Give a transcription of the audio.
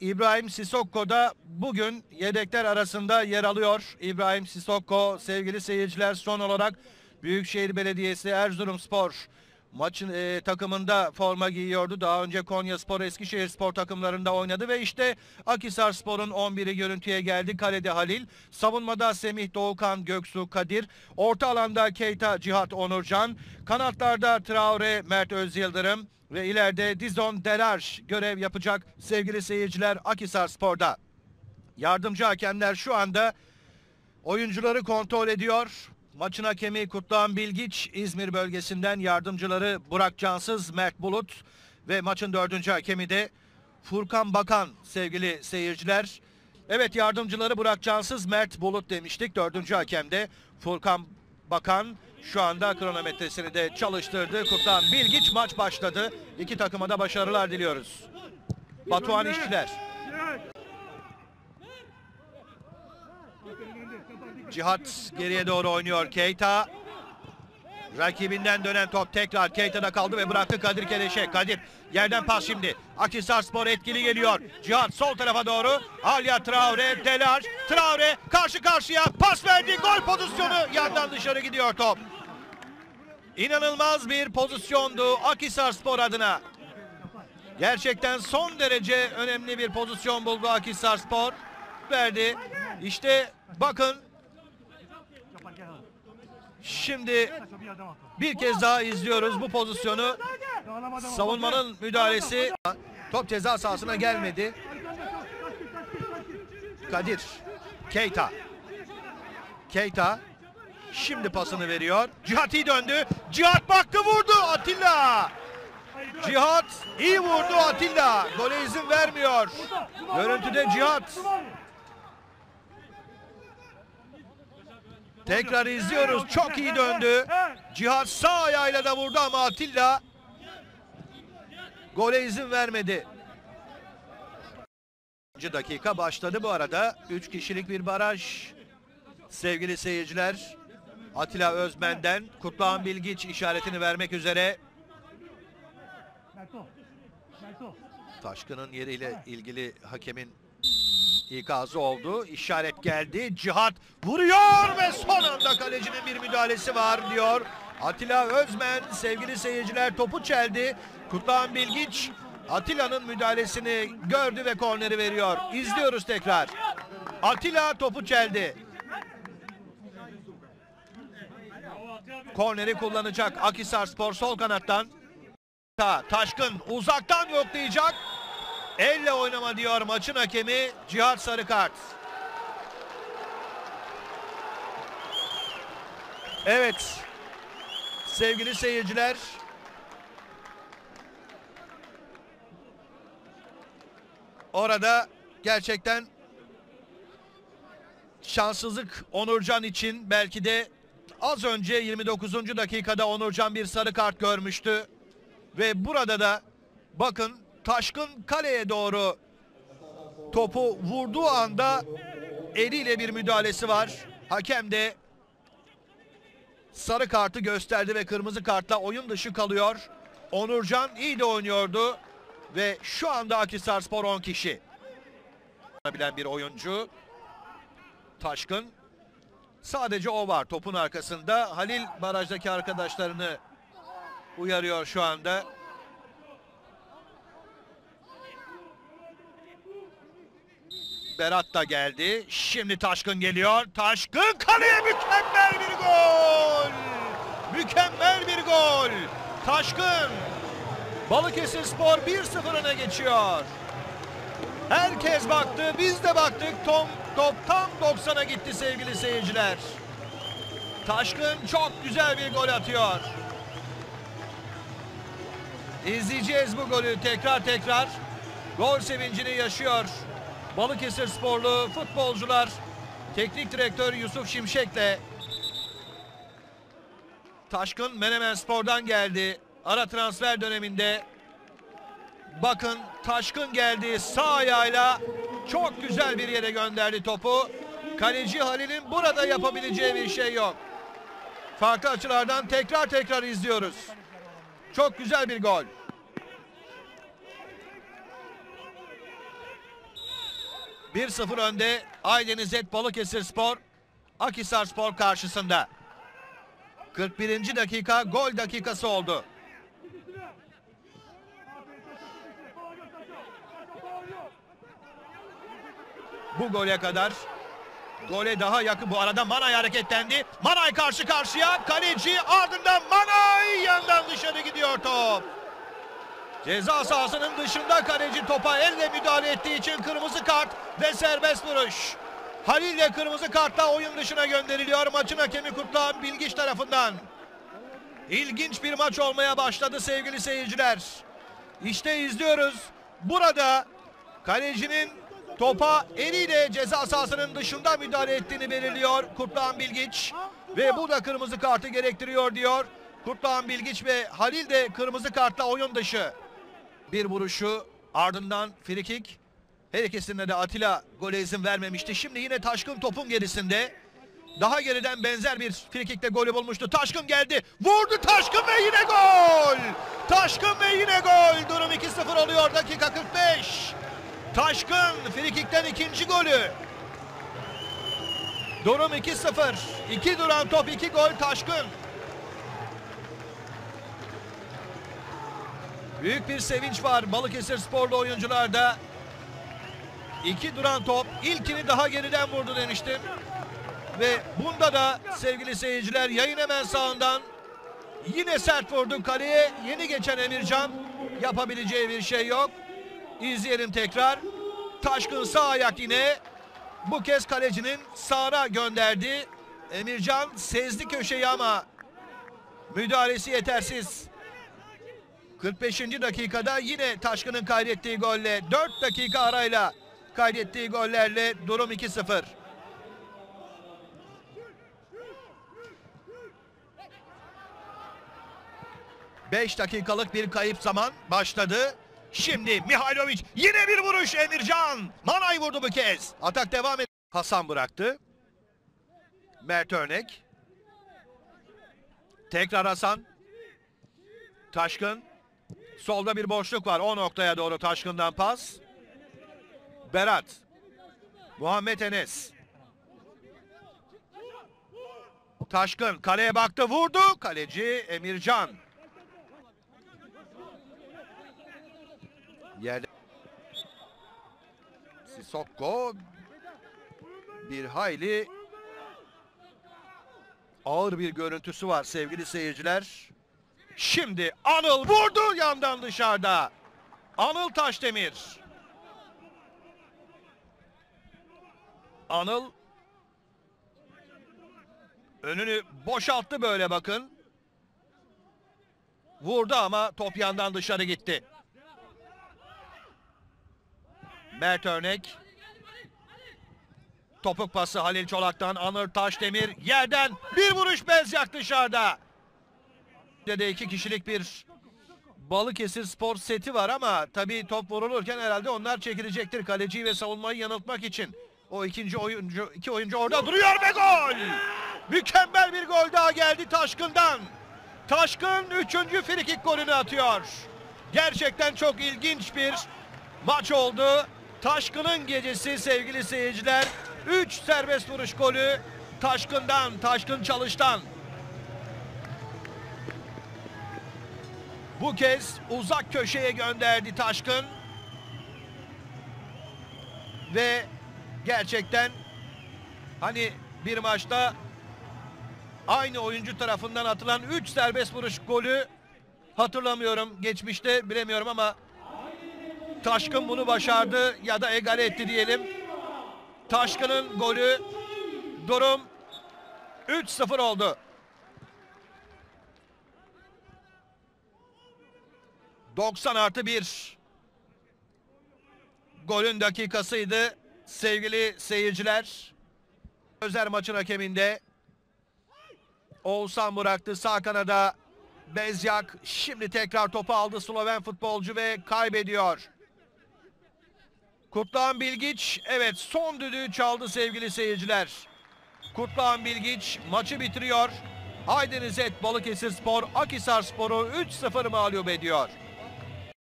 İbrahim Sissoko da bugün yedekler arasında yer alıyor. İbrahim Sissoko sevgili seyirciler son olarak Büyükşehir Belediyesi Erzurumspor maçın e, takımında forma giyiyordu. Daha önce Konya Spor, Eskişehir Spor takımlarında oynadı ve işte Akhisar Spor'un 11'i görüntüye geldi. Kalede Halil, savunmada Semih Doğukan, Göksu Kadir, orta alanda Keita Cihat Onurcan, kanatlarda Traore, Mert Özyıldırım ve ileride Dizon Delarj görev yapacak sevgili seyirciler Akhisar Spor'da. Yardımcı hakemler şu anda oyuncuları kontrol ediyor. Maçın hakemi Kutluhan Bilgiç, İzmir bölgesinden yardımcıları Burak Cansız, Mert Bulut ve maçın dördüncü hakemi de Furkan Bakan sevgili seyirciler. Evet yardımcıları Burak Cansız, Mert Bulut demiştik. Dördüncü hakem de Furkan Bakan şu anda kronometresini de çalıştırdı. Kutluhan Bilgiç maç başladı. İki takıma da başarılar diliyoruz. Batuhan İşçiler. Cihat geriye doğru oynuyor Keita. Rakibinden dönen top tekrar Keita'da kaldı ve bıraktı Kadir Keleş'e. Kadir yerden pas şimdi. Akhisar Spor etkili geliyor. Cihat sol tarafa doğru. Alya Traore, Delaj. Traore karşı karşıya pas verdi. Gol pozisyonu yandan dışarı gidiyor top. İnanılmaz bir pozisyondu Akhisar Spor adına. Gerçekten son derece önemli bir pozisyon buldu Akhisar Spor. Verdi. İşte bakın Şimdi bir kez daha izliyoruz bu pozisyonu. Savunmanın müdahalesi. Top ceza sahasına gelmedi. Kadir. Keita. Keita. Şimdi pasını veriyor. Cihat iyi döndü. Cihat baktı vurdu Atilla. Cihat iyi vurdu Atilla. Gole izin vermiyor. Görüntüde Cihat. Tekrar izliyoruz. Çok iyi döndü. Cihat sağ ayağıyla da vurdu ama Atilla gole izin vermedi. İkinci dakika başladı bu arada. Üç kişilik bir baraj. Sevgili seyirciler. Atilla Özmen'den Kutluhan Bilgiç işaretini vermek üzere. Taşkın'ın yeriyle ilgili hakemin ikazı oldu. İşaret geldi. Cihat vuruyor ve son anda kalecinin bir müdahalesi var diyor. Atilla Özmen sevgili seyirciler topu çeldi. Kutluhan Bilgiç Atilla'nın müdahalesini gördü ve korneri veriyor. İzliyoruz tekrar. Atilla topu çeldi. Korneri kullanacak Akhisar Spor sol kanattan. Ta- Taşkın uzaktan yoklayacak. Elle oynama diyor maçın hakemi Cihat Sarıkart. Evet. Sevgili seyirciler. Orada gerçekten şanssızlık Onurcan için belki de az önce 29. dakikada Onurcan bir sarı kart görmüştü. Ve burada da bakın Taşkın kaleye doğru topu vurduğu anda eliyle bir müdahalesi var. Hakem de sarı kartı gösterdi ve kırmızı kartla oyun dışı kalıyor. Onurcan iyi de oynuyordu ve şu anda Akhisarspor 10 kişi. Bilen bir oyuncu. Taşkın. Sadece o var topun arkasında. Halil barajdaki arkadaşlarını uyarıyor şu anda. Berat da geldi. Şimdi Taşkın geliyor. Taşkın kaleye mükemmel bir gol. Mükemmel bir gol. Taşkın. Balıkesir Spor 1-0 öne geçiyor. Herkes baktı, biz de baktık. Tom, top tam 90'a gitti sevgili seyirciler. Taşkın çok güzel bir gol atıyor. İzleyeceğiz bu golü tekrar tekrar. Gol sevincini yaşıyor. Balıkesir sporlu futbolcular teknik direktör Yusuf Şimşek'le Taşkın Menemen Spor'dan geldi. Ara transfer döneminde bakın Taşkın geldi sağ ayağıyla çok güzel bir yere gönderdi topu. Kaleci Halil'in burada yapabileceği bir şey yok. Farklı açılardan tekrar tekrar izliyoruz. Çok güzel bir gol. 1-0 önde Aydeniz Et Balıkesir Spor Akhisar Spor karşısında. 41. dakika gol dakikası oldu. Bu gole kadar gole daha yakın. Bu arada Manay hareketlendi. Manay karşı karşıya. Kaleci ardından Manay yandan dışarı gidiyor top. Ceza sahasının dışında kaleci topa elle müdahale ettiği için kırmızı kart ve serbest vuruş. Halil de kırmızı kartla oyun dışına gönderiliyor. Maçın hakemi Kutluhan Bilgiç tarafından. İlginç bir maç olmaya başladı sevgili seyirciler. İşte izliyoruz. Burada kalecinin topa eliyle ceza sahasının dışında müdahale ettiğini belirliyor Kurtluhan Bilgiç. Ve bu da kırmızı kartı gerektiriyor diyor. Kurtluhan Bilgiç ve Halil de kırmızı kartla oyun dışı. Bir vuruşu ardından frikik. Her ikisinde de Atilla gole izin vermemişti. Şimdi yine Taşkın topun gerisinde. Daha geriden benzer bir frikikte golü bulmuştu. Taşkın geldi. Vurdu Taşkın ve yine gol. Taşkın ve yine gol. Durum 2-0 oluyor dakika 45. Taşkın frikikten ikinci golü. Durum 2-0. İki duran top iki gol Taşkın. Büyük bir sevinç var Balıkesir sporlu oyuncularda. İki duran top. İlkini daha geriden vurdu demiştim. Ve bunda da sevgili seyirciler yayın hemen sağından yine sert vurdu kaleye. Yeni geçen Emircan yapabileceği bir şey yok. İzleyelim tekrar. Taşkın sağ ayak yine. Bu kez kalecinin sağına gönderdi. Emircan sezdi köşeyi ama müdahalesi yetersiz. 45. dakikada yine Taşkın'ın kaydettiği golle 4 dakika arayla kaydettiği gollerle durum 2-0. Beş dakikalık bir kayıp zaman başladı. Şimdi Mihailovic yine bir vuruş Emircan. Manay vurdu bu kez. Atak devam et. Hasan bıraktı. Mert Örnek. Tekrar Hasan. Taşkın. Solda bir boşluk var. O noktaya doğru Taşkın'dan pas. Berat. Muhammed Enes. Taşkın kaleye baktı vurdu. Kaleci Emircan. Yerde. Sissoko bir hayli ağır bir görüntüsü var sevgili seyirciler. Şimdi Anıl vurdu yandan dışarıda. Anıl Taşdemir. Anıl önünü boşalttı böyle bakın. Vurdu ama top yandan dışarı gitti. Mert Örnek. Topuk pası Halil Çolak'tan Anır Taşdemir yerden bir vuruş Bezyak dışarıda. De iki kişilik bir Balıkesir spor seti var ama tabii top vurulurken herhalde onlar çekilecektir kaleciyi ve savunmayı yanıltmak için. O ikinci oyuncu, iki oyuncu orada duruyor ve gol! Mükemmel bir gol daha geldi Taşkın'dan. Taşkın üçüncü frikik golünü atıyor. Gerçekten çok ilginç bir maç oldu. Taşkın'ın gecesi sevgili seyirciler. 3 serbest vuruş golü Taşkın'dan, Taşkın Çalış'tan. Bu kez uzak köşeye gönderdi Taşkın. Ve gerçekten hani bir maçta aynı oyuncu tarafından atılan 3 serbest vuruş golü hatırlamıyorum. Geçmişte bilemiyorum ama Taşkın bunu başardı ya da egale etti diyelim. Taşkın'ın golü durum 3-0 oldu. 90 artı 1 golün dakikasıydı sevgili seyirciler. Özer maçın hakeminde Oğuzhan bıraktı sağ kanada Bezyak şimdi tekrar topu aldı Sloven futbolcu ve kaybediyor. Kutluhan Bilgiç evet son düdüğü çaldı sevgili seyirciler. Kutluhan Bilgiç maçı bitiriyor. Aydeniz Et Balıkesir Spor Akisar Spor'u 3-0 mağlup ediyor.